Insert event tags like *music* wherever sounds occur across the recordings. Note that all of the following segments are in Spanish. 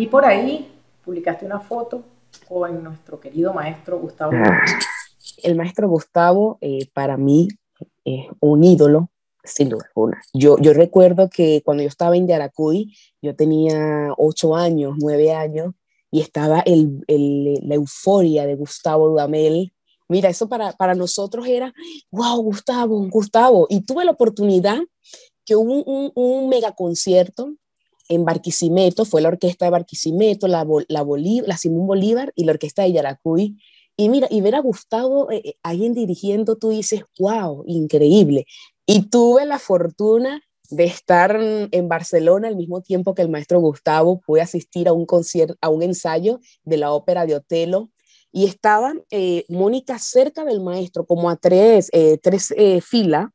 Vi por ahí, publicaste una foto con nuestro querido maestro Gustavo. Ah, el maestro Gustavo, eh, para mí, es un ídolo, sin duda alguna. Yo, yo recuerdo que cuando yo estaba en Yaracuy, yo tenía ocho años, nueve años, y estaba el, el, la euforia de Gustavo Dudamel. Mira, eso para, para nosotros era, wow, Gustavo, Gustavo. Y tuve la oportunidad que hubo un, un, mega concierto en Barquisimeto, fue la orquesta de Barquisimeto, la, la, la Simón Bolívar y la orquesta de Yaracuy. Y mira, y ver a Gustavo eh, eh, alguien dirigiendo, tú dices, wow, increíble. Y tuve la fortuna de estar en Barcelona al mismo tiempo que el maestro Gustavo, pude asistir a un concierto, a un ensayo de la ópera de Otelo y estaba eh, Mónica cerca del maestro, como a tres, eh, tres filas,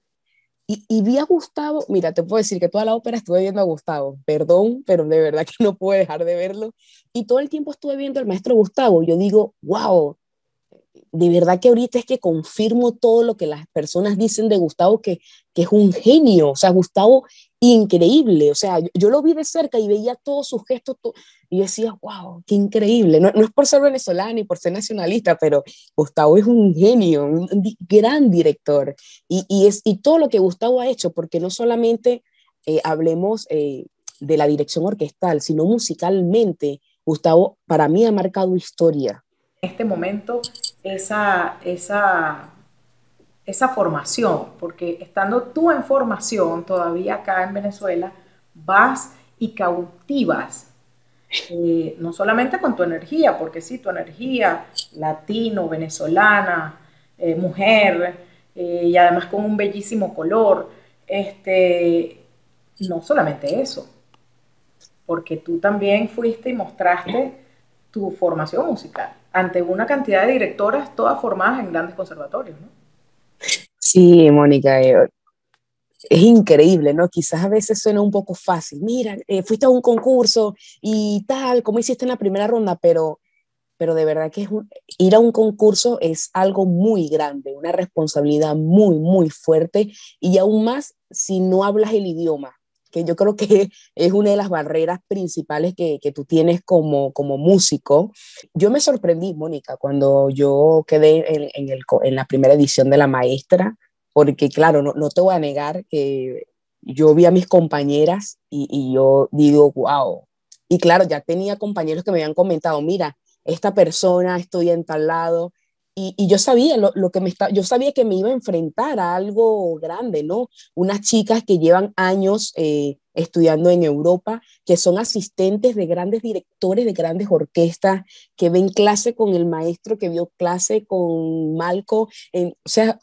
y, vi a Gustavo, mira, te puedo decir que toda la ópera estuve viendo a Gustavo, perdón, pero de verdad que no puedo dejar de verlo, y todo el tiempo estuve viendo al maestro Gustavo, yo digo, wow, de verdad que ahorita es que confirmo todo lo que las personas dicen de Gustavo, que, que es un genio, o sea, Gustavo increíble, o sea, yo, yo lo vi de cerca y veía todos sus gestos y decía, wow, qué increíble, no, no, es por ser venezolano ni por ser nacionalista, pero Gustavo es un genio, un gran director y, y es, y todo lo que Gustavo ha hecho, porque no solamente eh, hablemos eh, de la dirección orquestal, sino musicalmente, Gustavo para mí ha marcado historia. En este momento esa, esa, esa formación, porque estando tú en formación todavía acá en Venezuela, vas y cautivas, eh, no solamente con tu energía, porque sí, tu energía latino, venezolana, eh, mujer, eh, y además con un bellísimo color, este, no solamente eso, porque tú también fuiste y mostraste tu formación musical ante una cantidad de directoras todas formadas en grandes conservatorios, ¿no? Sí, Mónica, eh, es increíble, ¿no? Quizás a veces suena un poco fácil. Mira, eh, fuiste a un concurso y tal, como hiciste en la primera ronda, pero, pero de verdad que es ir a un concurso es algo muy grande, una responsabilidad muy, muy fuerte y aún más si no hablas el idioma que yo creo que *laughs* es una de las barreras principales que, que tú tienes como, como músico. Yo me sorprendí, Mónica, cuando yo quedé en, en, el, en, la primera edición de La Maestra, porque claro, no, no te voy a negar que yo vi a mis compañeras y, y yo digo, wow. Y claro, ya tenía compañeros que me habían comentado, mira, esta persona estoy en tal lado, y, yo sabía lo, lo, que me está, yo sabía que me iba a enfrentar a algo grande, ¿no? Unas chicas que llevan años eh, estudiando en Europa, que son asistentes de grandes directores de grandes orquestas, que ven clase con el maestro que vio clase con Malco. En, o sea,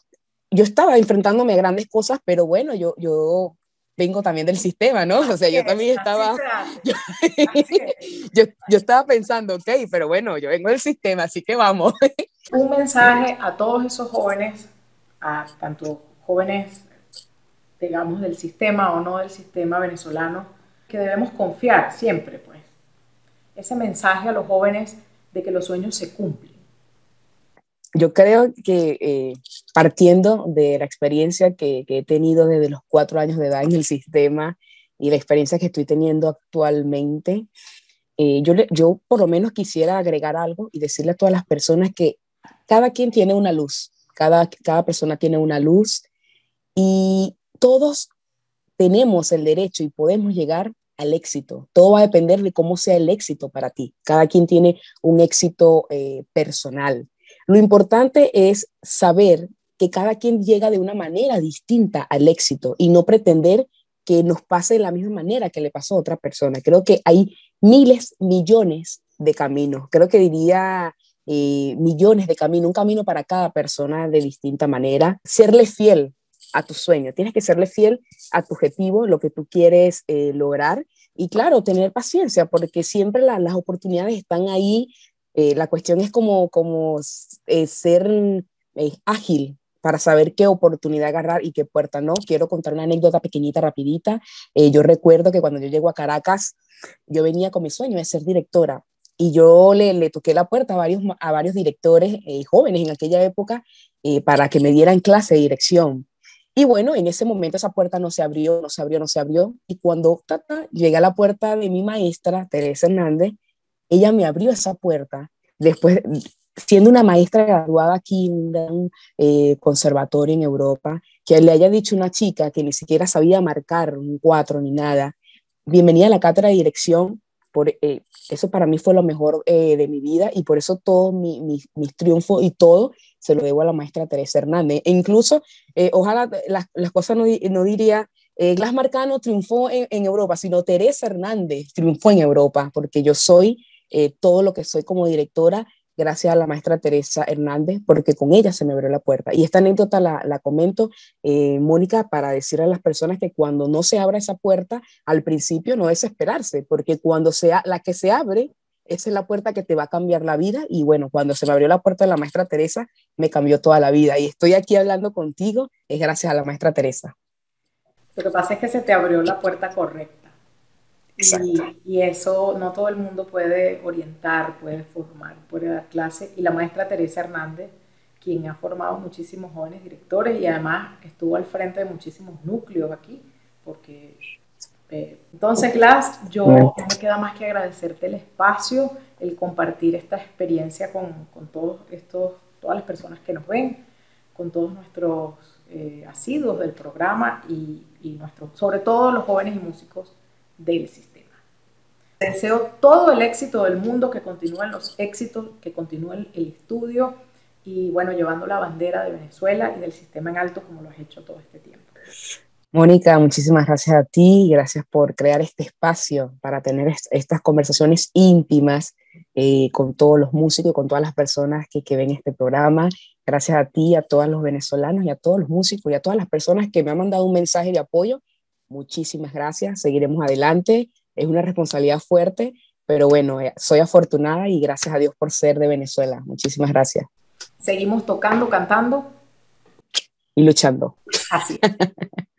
yo estaba enfrentándome a grandes cosas, pero bueno, yo, yo vengo también del sistema, ¿no? O sea, yo también estaba, *laughs* yo, *laughs* yo, yo, estaba pensando, ok, pero bueno, yo vengo del sistema, así que vamos. *laughs* Un mensaje a todos esos jóvenes, a tanto jóvenes, digamos, del sistema o no del sistema venezolano, que debemos confiar siempre, pues. Ese mensaje a los jóvenes de que los sueños se cumplen yo creo que eh, partiendo de la experiencia que, que, he tenido desde los cuatro años de edad en el *laughs* sistema y la experiencia que estoy teniendo actualmente, eh, yo, yo por lo menos quisiera agregar algo y decirle a todas las personas que cada quien tiene una luz, cada, cada persona tiene una luz y todos tenemos el derecho y podemos llegar al éxito. Todo va a depender de cómo sea el éxito para ti. Cada quien tiene un éxito eh, personal. Lo importante es saber que cada quien llega de una manera distinta al éxito y no pretender que nos pase de la misma manera que le pasó a otra persona. Creo que hay miles, millones de caminos. Creo que diría eh, millones de caminos, un camino para cada persona de distinta manera. Serle fiel a tu sueño, tienes que serle fiel a tu objetivo, lo que tú quieres eh, lograr. Y claro, tener paciencia, porque siempre la, las oportunidades están ahí eh, la cuestión es como, como eh, ser eh, ágil para saber qué oportunidad agarrar y qué puerta no. Quiero contar una anécdota pequeñita, rapidita. Yo recuerdo que cuando yo llego a Caracas, yo venía con mi sueño de ser directora y yo le, le toqué la puerta a varios, a varios directores jóvenes en aquella época para que me dieran clase de dirección. Y bueno, en ese momento esa puerta no se abrió, no se abrió, no se abrió. Y cuando tata, llegué a la puerta de mi maestra, Teresa Hernández, ella me abrió esa puerta después, siendo una maestra graduada aquí en un gran eh, conservatorio en Europa, que le haya dicho una chica que ni siquiera sabía marcar un cuatro ni nada, bienvenida a la cátedra de dirección, por, eh, eso para mí fue lo mejor eh, de mi vida y por eso todo mi, mi, mis triunfos y todo se lo debo a la maestra Teresa Hernández. E incluso, ojalá las, las, cosas no, no diría, Glass Marcano triunfó en, en, Europa, sino Teresa Hernández triunfó en Europa, porque yo soy todo lo que soy como directora gracias a la maestra Teresa Hernández, porque con ella se me abrió la puerta. Y esta anécdota la, la comento, eh, Mónica, para decirle a las personas que cuando no se abra esa puerta, al principio no es esperarse, porque cuando sea la que se abre, esa es la puerta que te va a cambiar la vida. Y bueno, cuando se me abrió la puerta de la maestra Teresa, me cambió toda la vida. Y estoy aquí hablando contigo, es gracias a la maestra Teresa. Lo que pasa es que se te abrió la puerta correcta. Y, eso no todo el mundo puede orientar, puede formar, puede dar clase. Y la maestra Teresa Hernández, quien ha formado muchísimos jóvenes directores y además estuvo al frente de muchísimos núcleos aquí, porque... Eh, entonces, Glass, yo no me queda más que agradecerte el espacio, el compartir esta experiencia con, con todos estos, todas las personas que nos ven, con todos nuestros eh, asiduos del programa y, y nuestros, sobre todo los jóvenes y músicos del sistema. Deseo todo el éxito del mundo, que continúen los éxitos, que continúe el, estudio y bueno, llevando la bandera de Venezuela y del sistema en alto como lo has hecho todo este tiempo. Mónica, muchísimas gracias a ti y gracias por crear este espacio para tener estas conversaciones íntimas eh, con todos los músicos y con todas las personas que, que ven este programa. Gracias a ti, a todos los venezolanos y a todos los músicos y a todas las personas que me han mandado un mensaje de apoyo Muchísimas gracias, seguiremos adelante. Es una responsabilidad fuerte, pero bueno, eh, soy afortunada y gracias a Dios por ser de Venezuela. Muchísimas gracias. Seguimos tocando, cantando y luchando. Así. *laughs*